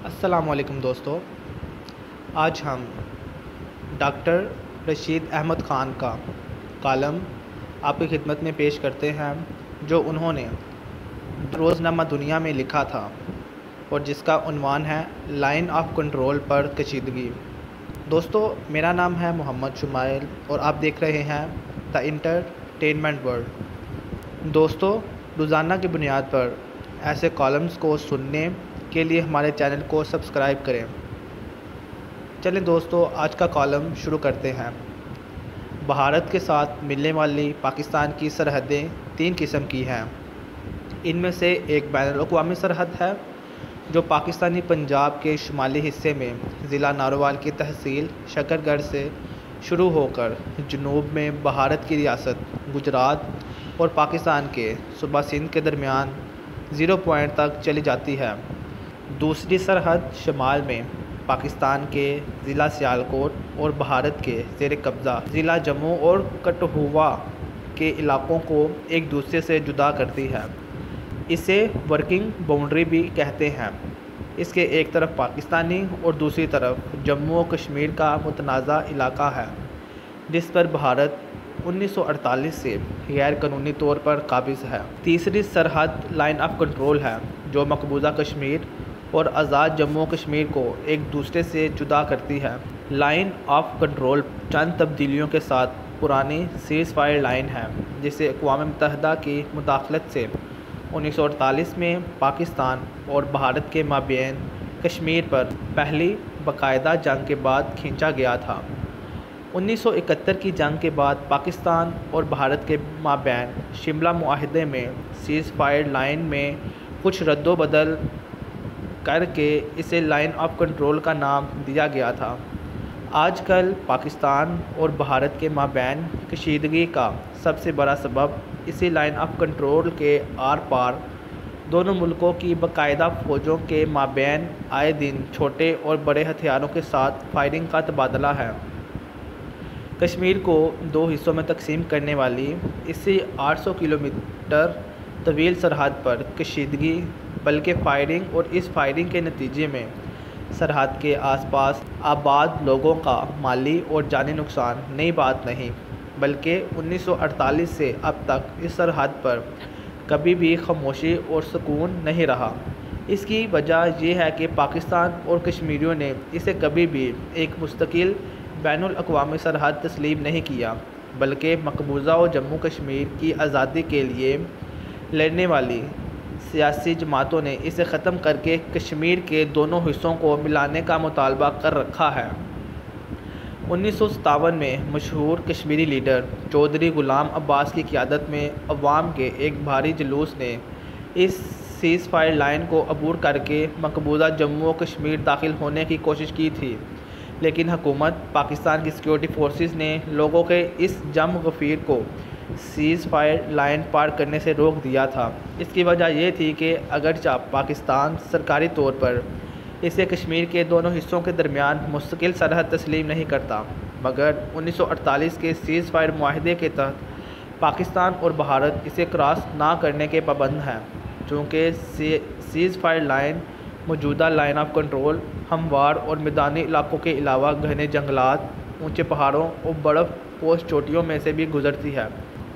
असलकम दोस्तों। आज हम डॉक्टर रशीद अहमद ख़ान का कालम आपकी खिदमत में पेश करते हैं, जो उन्होंने रोज़नामा दुनिया में लिखा था और जिसका उनवान है लाइन ऑफ़ कंट्रोल पर कशीदगी। दोस्तों, मेरा नाम है मोहम्मद शुमाइल और आप देख रहे हैं द इंटरटेनमेंट वर्ल्ड। दोस्तों, रोज़ाना की बुनियाद पर ऐसे कॉलम्स को सुनने के लिए हमारे चैनल को सब्सक्राइब करें। चलें दोस्तों, आज का कॉलम शुरू करते हैं। भारत के साथ मिलने वाली पाकिस्तान की सरहदें तीन किस्म की हैं। इनमें से एक बैन अवी सरहद है, जो पाकिस्तानी पंजाब के शुमाली हिस्से में ज़िला नारोवाल की तहसील शकरगढ़ से शुरू होकर जनूब में भारत की रियासत गुजरात और पाकिस्तान के सूबा सिंध के दरमियान ज़ीरो पॉइंट तक चली जाती है। दूसरी सरहद शमाल में पाकिस्तान के ज़िला सियालकोट और भारत के ज़ेर कब्ज़ा, ज़िला जम्मू और कठहुआ के इलाक़ों को एक दूसरे से जुदा करती है। इसे वर्किंग बाउंड्री भी कहते हैं। इसके एक तरफ़ पाकिस्तानी और दूसरी तरफ़ जम्मू और कश्मीर का मुतनाज़ा इलाका है, जिस पर भारत 1948 से गैर कानूनी तौर पर काबिज़ है। तीसरी सरहद लाइन ऑफ़ कंट्रोल है, जो मकबूजा कश्मीर और आज़ाद जम्मू कश्मीर को एक दूसरे से जुदा करती है। लाइन ऑफ़ कंट्रोल चंद तब्दीलियों के साथ पुरानी सीज फायर लाइन है, जिसे अकवा मतहदा की मुदाखलत से 1948 में पाकिस्तान और भारत के माबेन कश्मीर पर पहली बाकायदा जंग के बाद खींचा गया था। 1971 की जंग के बाद पाकिस्तान और भारत के माबैन शिमला माहदे में सीज़ फायर लाइन में कुछ रद्दबदल करके इसे लाइन ऑफ़ कंट्रोल का नाम दिया गया था। आजकल पाकिस्तान और भारत के माबैन कशीदगी का सबसे बड़ा सबब इसी लाइन ऑफ़ कंट्रोल के आर पार दोनों मुल्कों की बाकायदा फ़ौजों के माबैन आए दिन छोटे और बड़े हथियारों के साथ फायरिंग का तबादला है। कश्मीर को दो हिस्सों में तकसीम करने वाली इसी 800 किलोमीटर तवील सरहद पर कशीदगी बल्कि फायरिंग और इस फायरिंग के नतीजे में सरहद के आसपास आबाद लोगों का माली और जानी नुकसान नई बात नहीं, बल्कि 1948 से अब तक इस सरहद पर कभी भी खामोशी और सुकून नहीं रहा। इसकी वजह यह है कि पाकिस्तान और कश्मीरियों ने इसे कभी भी एक मुस्तकिल बैन अवी सरहद तस्लीम नहीं किया, बल्कि मकबूजा और जम्मू कश्मीर की आज़ादी के लिए लड़ने वाली सियासी जमातों ने इसे ख़त्म करके कश्मीर के दोनों हिस्सों को मिलाने का मुतालबा कर रखा है। उन्नीस में मशहूर कश्मीरी लीडर चौधरी ग़ुलाम अब्बास की क़्यादत में अवाम के एक भारी जुलूस ने इस सीज़ फायर लाइन को अबूर करके मकबूजा जम्मू और कश्मीर दाखिल होने की कोशिश की थी। लेकिन हुकूमत पाकिस्तान की सिक्योरिटी फोर्सेस ने लोगों के इस जम गफ़ीर को सीज़ फायर लाइन पार करने से रोक दिया था। इसकी वजह यह थी कि अगरचा पाकिस्तान सरकारी तौर पर इसे कश्मीर के दोनों हिस्सों के दरमियान मुस्तकिल सरहद तस्लीम नहीं करता, मगर 1948 के सीज़ फायर माहदे के तहत पाकिस्तान और भारत इसे क्रॉस ना करने के पाबंद हैं, चूँकि सीज़ फायर लाइन मौजूदा लाइन ऑफ़ कंट्रोल, हमवार और मैदानी इलाकों के अलावा घने जंगलात, ऊँचे पहाड़ों और बर्फ़ पोस्ट चोटियों में से भी गुजरती है।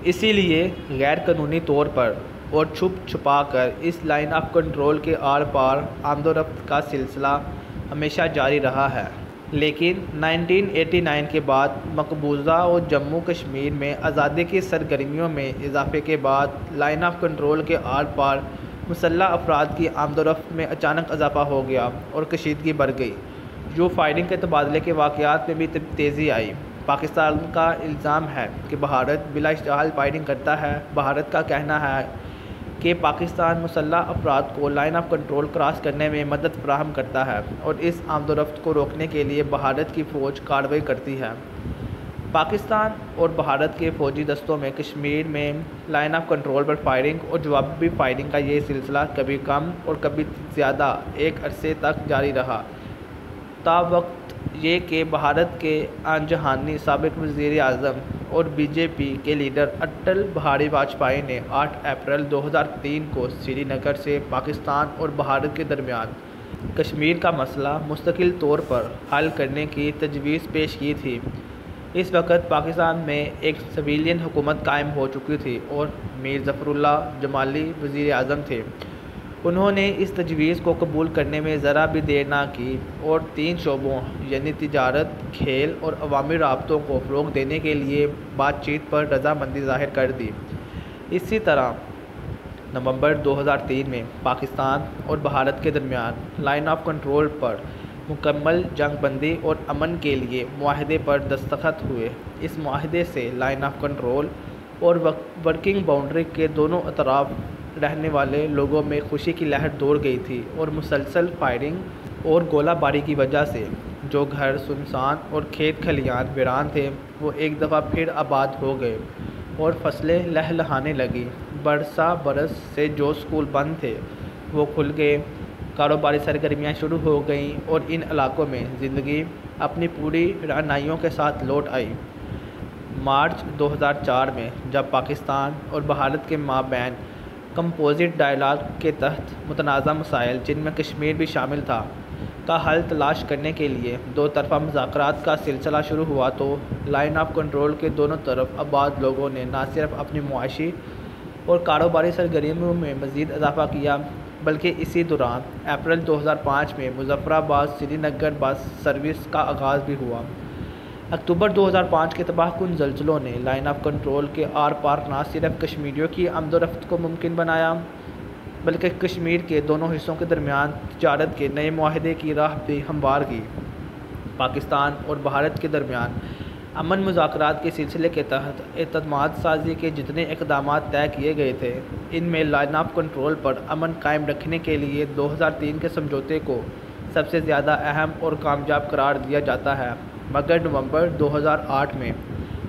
इसीलिए गैर कानूनी तौर पर और छुप छुपा कर इस लाइन ऑफ़ कंट्रोल के आर पार आमदोरफ्त का सिलसिला हमेशा जारी रहा है। लेकिन 1989 के बाद मकबूजा और जम्मू कश्मीर में आज़ादी की सरगर्मियों में इजाफे के बाद लाइन ऑफ़ कंट्रोल के आर पार मुसल्ह अफराद की आमदोरफ्त में अचानक इजाफा हो गया और कशीदगी बढ़ गई, जो फायरिंग के तबादले के वाक़ात में भी तेज़ी आई। पाकिस्तान का इल्ज़ाम है कि भारत बिला इश्तहाल फायरिंग करता है। भारत का कहना है कि पाकिस्तान मुसल्ह अफराद को लाइन ऑफ़ कंट्रोल क्रॉस करने में मदद फ्राहम करता है और इस आमदोरफ्त को रोकने के लिए भारत की फ़ौज कार्रवाई करती है। पाकिस्तान और भारत के फ़ौजी दस्तों में कश्मीर में लाइन ऑफ़ कंट्रोल पर फायरिंग और जवाबी फायरिंग का ये सिलसिला कभी कम और कभी ज़्यादा एक अरसे तक जारी रहा। ता वक्त ये कि भारत के अनजहानी सबक वज़ी अजम और बीजेपी के लीडर अटल बिहारी वाजपेयी ने 8 अप्रैल 2003 को श्रीनगर से पाकिस्तान और भारत के दरमियान कश्मीर का मसला मुस्तकिल तौर पर हल करने की तजवीज़ पेश की थी। इस वक्त पाकिस्तान में एक सिविलियन हुकूमत कायम हो चुकी थी और मीर ज़फ़रुल्ला जमाली वज़ी अजम थे। उन्होंने इस तजवीज़ को कबूल करने में ज़रा भी देर ना की और तीन शोबों, यानी तजारत, खेल और अवामी रबतों को फ़रोग देने के लिए बातचीत पर रजामंदी ज़ाहिर कर दी। इसी तरह, नवंबर 2003 में पाकिस्तान और भारत के दरमियान लाइन ऑफ़ कंट्रोल पर मुकम्मल जंग बंदी और अमन के लिए माहदे पर दस्तखत हुए। इस माहदे से लाइन ऑफ़ कंट्रोल और वर्किंग बाउंड्री के दोनों अतराफ रहने वाले लोगों में खुशी की लहर दौड़ गई थी और मुसलसल फायरिंग और गोलाबारी की वजह से जो घर, सुनसान और खेत खलियान वीरान थे, वो एक दफ़ा फिर आबाद हो गए और फ़सलें लहलहाने लगी। बरसा बरस से जो स्कूल बंद थे, वो खुल गए। कारोबारी सरगर्मियाँ शुरू हो गईं और इन इलाकों में ज़िंदगी अपनी पूरी रनाइयों के साथ लौट आई। मार्च 2004 में जब पाकिस्तान और भारत के माबैन कंपोजिट डायलाग के तहत मुतनाज़ मसाइल, जिनमें कश्मीर भी शामिल था, का हल तलाश करने के लिए दो तरफा मुजाकर का सिलसिला शुरू हुआ तो लाइन ऑफ़ कंट्रोल के दोनों तरफ़ आबाद लोगों ने ना सिर्फ़ अपनी मुआशी और कारोबारी सरगर्मियों में मज़ीद इजाफा किया, बल्कि इसी दौरान अप्रैल 2005 में मुजफ्फराबाद श्रीनगर बस सर्विस का आगाज़ भी हुआ। अक्टूबर 2005 के तबाह तबाहकुन जल्जलों ने लाइन ऑफ़ कंट्रोल के आर पार न सिर्फ़ कश्मीरियों की आमदोरफ्त को मुमकिन बनाया, बल्कि कश्मीर के दोनों हिस्सों के दरमियान तजारत के नए माहदे की राह भी हमवार की पाकिस्तान और भारत के दरमियान अमन मुजाकर के सिलसिले के तहत अतमाद साजी के जितने इकदाम तय किए गए थे, इनमें लाइन ऑफ़ कंट्रोल पर अमन कायम रखने के लिए 2003 के समझौते को सबसे ज़्यादा अहम और कामयाब करार दिया जाता है। मगर नवंबर 2008 में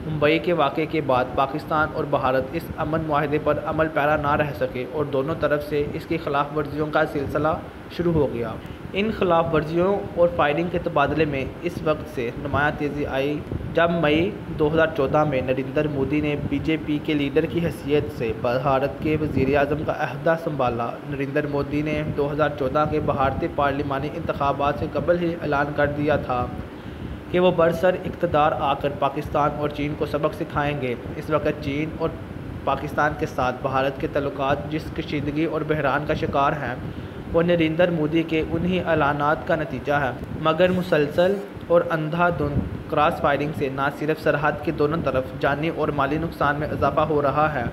मुंबई के वाक़े के बाद पाकिस्तान और भारत इस अमन माहदे पर अमल पैरा ना रह सके और दोनों तरफ़ से इसकी खिलाफ वर्जियों का सिलसिला शुरू हो गया। इन खिलाफ वर्जियों और फायरिंग के तबादले में इस वक्त से नुमाया तेज़ी आई। जब मई 2014 में नरेंद्र मोदी ने बीजेपी के लीडर की हैसियत से भारत के वज़ी अजम का अहदा संभाला, नरेंद्र मोदी ने 2014 के भारतीय पार्लिमानी इंतबात से कबल ही ऐलान कर दिया था। कि वो बरसर इकतदार आकर पाकिस्तान और चीन को सबक सिखाएँगे। इस वक्त चीन और पाकिस्तान के साथ भारत के तल्लु जिस कशीदगी और बहरान का शिकार हैं, वो नरेंद्र मोदी के उन्हीं ऐलानात का नतीजा है। मगर मुसलसल और अंधाधुंध क्रॉस फायरिंग से ना सिर्फ़ सरहद के दोनों तरफ़ जानी और माली नुकसान में इजाफा हो रहा है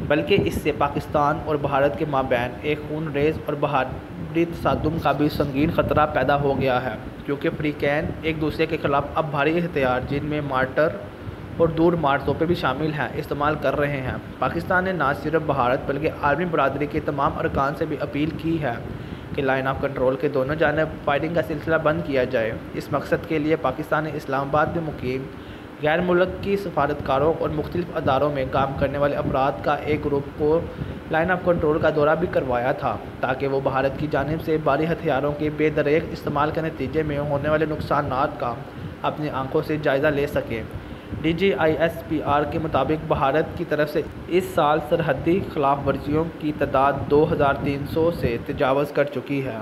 बल्कि इससे पाकिस्तान और भारत के माबैन एक खून रेज और बहादरी तसादम का भी संगीन ख़तरा पैदा हो गया है, क्योंकि फ्रीकैन एक दूसरे के ख़िलाफ़ अब भारी हथियार जिनमें मार्टर और दूर मार तोपे भी शामिल हैं, इस्तेमाल कर रहे हैं। पाकिस्तान ने ना सिर्फ़ भारत, बल्कि आर्मी बरदरी के तमाम अरकान से भी अपील की है कि लाइन ऑफ़ कंट्रोल के दोनों जानब फायरिंग का सिलसिला बंद किया जाए। इस मकसद के लिए पाकिस्तान ने इस्लामाबाद में मुकीम गैर मुल्क की सफारतकारों और मुख्तलिफ़ अदारों में काम करने वाले अफराद का एक ग्रुप को लाइन ऑफ़ कंट्रोल का दौरा भी करवाया था, ताकि वो भारत की जानब से भारी हथियारों के बेदरेक इस्तेमाल के नतीजे में होने वाले नुकसान का अपनी आँखों से जायज़ा ले सकें। D G I S P R के मुताबिक भारत की तरफ़ से इस साल सरहदी खिलाफ वर्जियों की तादाद दो हज़ार तीन सौ से तजावज़ कर चुकी है।